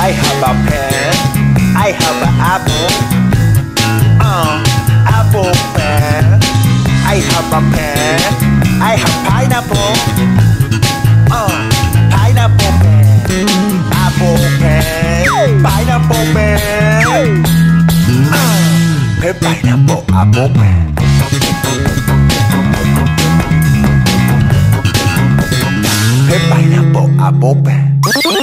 I have a pen. I have an apple. Uh, apple pen. I have a pen. I have pineapple. Uh, pineapple pen. Apple pen. Pineapple pen. Uh, pen, pineapple, apple pen. Pen, pineapple, apple pen.